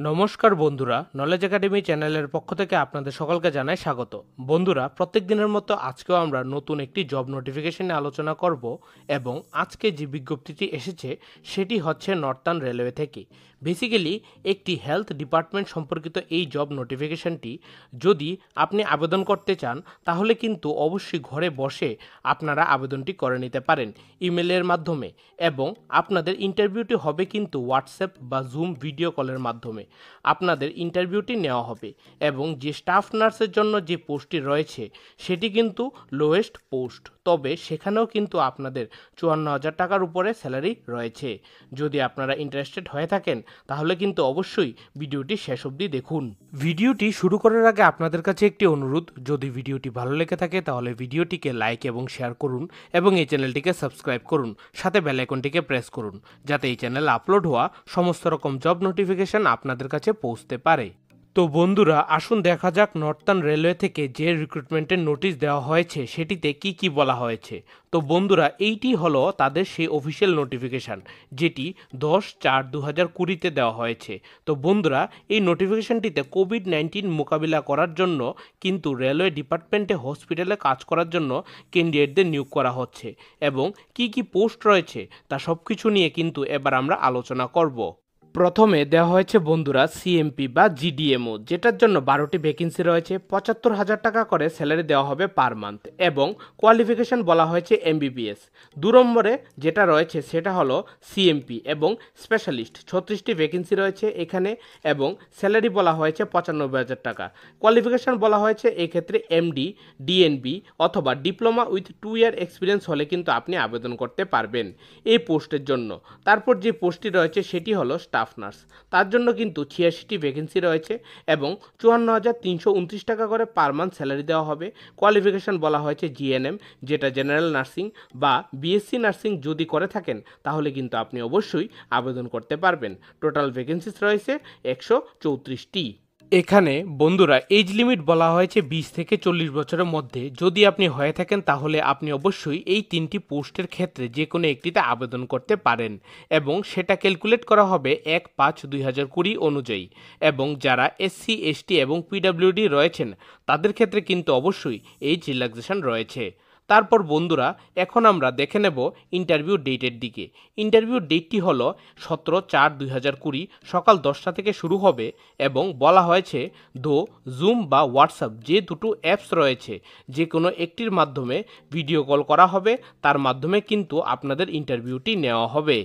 নমস্কার বন্ধুরা knowledge academy চ্যানেলের পক্ষ থেকে আপনাদের সকলকে জানাই স্বাগত। বন্ধুরা প্রত্যেক দিনের মতো আজকেও আমরা নতুন একটি জব নোটিফিকেশনে আলোচনা করব এবং আজকে যে বিজ্ঞপ্তিটি এসেছে, সেটি হচ্ছে নর্থার্ন রেলওয়ে থেকে। বেসিক্যালি একটি হেলথ ডিপার্টমেন্ট সম্পর্কিত এই জব নোটিফিকেশনটি যদি আপনি আবেদন করতে চান, তাহলে কিন্তু অবশ্যই ঘরে বসে আপনারা আবেদনটি করে নিতে পারেন ইমেলের মাধ্যমে এবং আপনাদের ইন্টারভিউটি হবে কিন্তু হোয়াটসঅ্যাপ বা জুম ভিডিও কলের মাধ্যমে। আপনাদের ইন্টারভিউটি নেওয়া হবে এবং যে স্টাফ নার্সের জন্য যে পোস্টটি রয়েছে, সেটি কিন্তু লোয়েস্ট পোস্ট তবে সেখানেও কিন্তু আপনাদের চুয়ান্ন হাজার টাকার উপরে স্যালারি রয়েছে। যদি আপনারা ইন্টারেস্টেড হয়ে থাকেন তাহলে কিন্তু অবশ্যই ভিডিওটি শেষ অবধি দেখুন। ভিডিওটি শুরু করার আগে আপনাদের কাছে একটি অনুরোধ, যদি ভিডিওটি ভালো লেগে থাকে তাহলে ভিডিওটিকে লাইক এবং শেয়ার করুন এবং এই চ্যানেলটিকে সাবস্ক্রাইব করুন, সাথে বেল আইকনটিকে প্রেস করুন, যাতে এই চ্যানেল আপলোড হওয়া সমস্ত রকম জব নোটিফিকেশন আপনাদের কাছে পৌঁছতে পারে। তো বন্ধুরা, আসুন দেখা যাক নর্থার্ন রেলওয়ে থেকে যে রিক্রুটমেন্টের নোটিশ দেওয়া হয়েছে, সেটিতে কি কি বলা হয়েছে। তো বন্ধুরা, এইটি হলো তাদের সেই অফিসিয়াল নোটিফিকেশান যেটি দশ চার দু হাজার কুড়িতে দেওয়া হয়েছে। তো বন্ধুরা, এই নোটিফিকেশানটিতে কোভিড নাইন্টিন মোকাবিলা করার জন্য কিন্তু রেলওয়ে ডিপার্টমেন্টে হসপিটালে কাজ করার জন্য ক্যান্ডিডেটদের নিয়োগ করা হচ্ছে। এবং কি কি পোস্ট রয়েছে, তা সব কিছু নিয়ে কিন্তু এবার আমরা আলোচনা করব। প্রথমে দেওয়া হয়েছে বন্ধুরা সিএমপি বা জিডিএমও, যেটার জন্য বারোটি ভ্যাকেন্সি রয়েছে, পঁচাত্তর হাজার টাকা করে স্যালারি দেওয়া হবে পার মান্থ এবং কোয়ালিফিকেশন বলা হয়েছে এমবিবিএস দু নম্বরে যেটা রয়েছে সেটা হলো সিএমপি এবং স্পেশালিস্ট ছত্রিশটি ভ্যাকেন্সি রয়েছে এখানে এবং স্যালারি বলা হয়েছে পঁচানব্বই হাজার টাকা। কোয়ালিফিকেশন বলা হয়েছে এক্ষেত্রে এমডি ডিএনবি অথবা diploma with two year experience হলে কিন্তু আপনি আবেদন করতে পারবেন এই পোস্টের জন্য। তারপর যে পোস্টটি রয়েছে সেটি হলো স্টাফ নার্স তার জন্য কিন্তু ছিয়াশিটি ভ্যাকেন্সি রয়েছে এবং চুয়ান্ন হাজার তিনশো উনত্রিশ টাকা করে পার মান্থ স্যালারি দেওয়া হবে। কোয়ালিফিকেশন বলা হয়েছে জিএনএম যেটা জেনারেল নার্সিং বা বিএসসি নার্সিং যদি করে থাকেন, তাহলে কিন্তু আপনি অবশ্যই আবেদন করতে পারবেন। টোটাল ভ্যাকেন্সিস রয়েছে একশো চৌত্রিশটি। এখানে বন্ধুরা এজ লিমিট বলা হয়েছে বিশ থেকে চল্লিশ বছরের মধ্যে। যদি আপনি হয়ে থাকেন, তাহলে আপনি অবশ্যই এই তিনটি পোস্টের ক্ষেত্রে যে কোনো একটিতে আবেদন করতে পারেন এবং সেটা ক্যালকুলেট করা হবে এক পাঁচ দুই হাজার কুড়ি অনুযায়ী। এবং যারা এসসি এসটি এবং পিডাব্লিউডি রয়েছেন, তাদের ক্ষেত্রে কিন্তু অবশ্যই এইজ রিল্যাক্সেশন রয়েছে। তারপর বন্ধুরা, এখন আমরা দেখে নেব ইন্টারভিউ ডেটের দিকে। ইন্টারভিউ ডেটটি হলো সতেরো চার দুই হাজার কুড়ি, সকাল দশটা থেকে শুরু হবে এবং বলা হয়েছে, দো জুম বা হোয়াটসঅ্যাপ যে দুটো অ্যাপস রয়েছে যে কোনো একটির মাধ্যমে ভিডিও কল করা হবে, তার মাধ্যমে কিন্তু আপনাদের ইন্টারভিউটি নেওয়া হবে।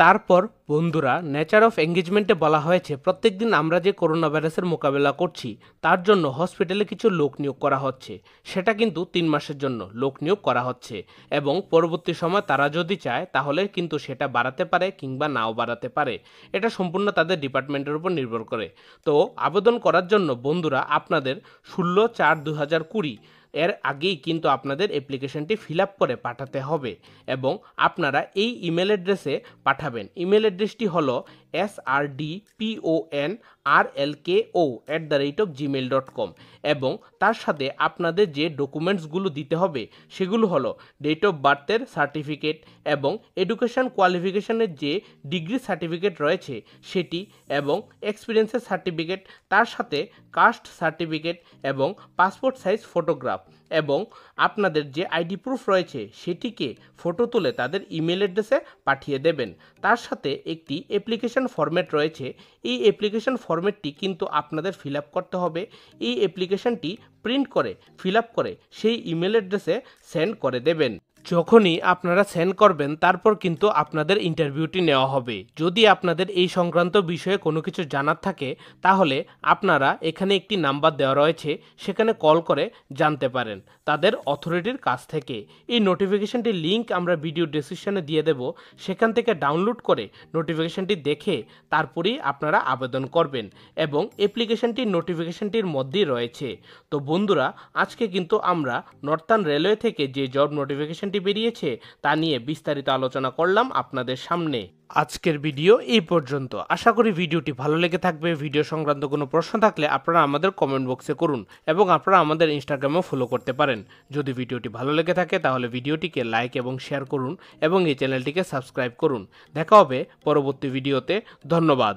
তারপর, বন্ধুরা নেচার অফ এঙ্গেজমেন্টে বলা হয়েছে প্রত্যেক দিন আমরা যে করোনা ভাইরাসের মোকাবেলা করছি, তার জন্য হসপিটালে কিছু লোক নিয়োগ করা হচ্ছে। সেটা কিন্তু তিন মাসের জন্য লোক নিয়োগ করা হচ্ছে। এবং পরবর্তী সময় তারা যদি চায়, তাহলে কিন্তু সেটা বাড়াতে পারে কিংবা নাও বাড়াতে পারে। এটা সম্পূর্ণ তাদের ডিপার্টমেন্টের উপর নির্ভর করে। তো আবেদন করার জন্য, বন্ধুরা, আপনাদের ষোলো চার দু হাজার কুড়ি এর আগেই কিন্তু আপনাদের অ্যাপ্লিকেশনটি ফিল করে পাঠাতে হবে এবং আপনারা এই ইমেল অ্যাড্রেসে পাঠাবেন। ইমেল অ্যাড্রেসটি হলো S R D P O N R L K O at the rate of Gmail dot com এবং তার সাথে আপনাদের যে ডকুমেন্টসগুলো দিতে হবে, সেগুলো হলো ডেট অফ বার্থের সার্টিফিকেট এবং এডুকেশন কোয়ালিফিকেশনের যে ডিগ্রি সার্টিফিকেট রয়েছে সেটি এবং এক্সপিরিয়েন্সের সার্টিফিকেট তার সাথে কাস্ট সার্টিফিকেট এবং পাসপোর্ট সাইজ ফটোগ্রাফ এবং আপনাদের যে আইডি প্রুফ রয়েছে সেটিকে ফটো তুলে তাদের ইমেল অ্যাড্রেসে পাঠিয়ে দেবেন। তার সাথে একটি অ্যাপ্লিকেশন ফর্ম্যাট রয়েছে। এই অ্যাপ্লিকেশন ফর্ম্যাটটি কিন্তু আপনাদের ফিল করতে হবে। এই অ্যাপ্লিকেশনটি প্রিন্ট করে ফিল করে সেই ইমেল অ্যাড্রেসে সেন্ড করে দেবেন। যখনই আপনারা সেন্ড করবেন, তারপর কিন্তু আপনাদের ইন্টারভিউটি নেওয়া হবে। যদি আপনাদের এই সংক্রান্ত বিষয়ে কোনো কিছু জানার থাকে, তাহলে আপনারা এখানে একটি নাম্বার দেওয়া রয়েছে, সেখানে কল করে জানতে পারেন তাদের অথরিটির কাছ থেকে। এই নোটিফিকেশনটির লিঙ্ক আমরা ভিডিও ডিসক্রিপশনে দিয়ে দেব। সেখান থেকে ডাউনলোড করে নোটিফিকেশনটি দেখে তারপরেই আপনারা আবেদন করবেন এবং অ্যাপ্লিকেশনটির নোটিফিকেশনটির মধ্যেই রয়েছে। তো বন্ধুরা, আজকে কিন্তু আমরা নর্থার্ন রেলওয়ে থেকে যে জব নোটিফিকেশন নোটিফিকেশনটি বেরিয়েছে, তা নিয়ে বিস্তারিত আলোচনা করলাম আপনাদের সামনে। আজকের ভিডিও এই পর্যন্ত। আশা করি ভিডিওটি ভালো লেগে থাকবে। ভিডিও সংক্রান্ত কোনো প্রশ্ন থাকলে আপনারা আমাদের কমেন্ট বক্সে করুন এবং আপনারা আমাদের ইনস্টাগ্রামেও ফলো করতে পারেন। যদি ভিডিওটি ভালো লেগে থাকে, তাহলে ভিডিওটিকে লাইক এবং শেয়ার করুন এবং এই চ্যানেলটিকে সাবস্ক্রাইব করুন। দেখা হবে পরবর্তী ভিডিওতে। ধন্যবাদ।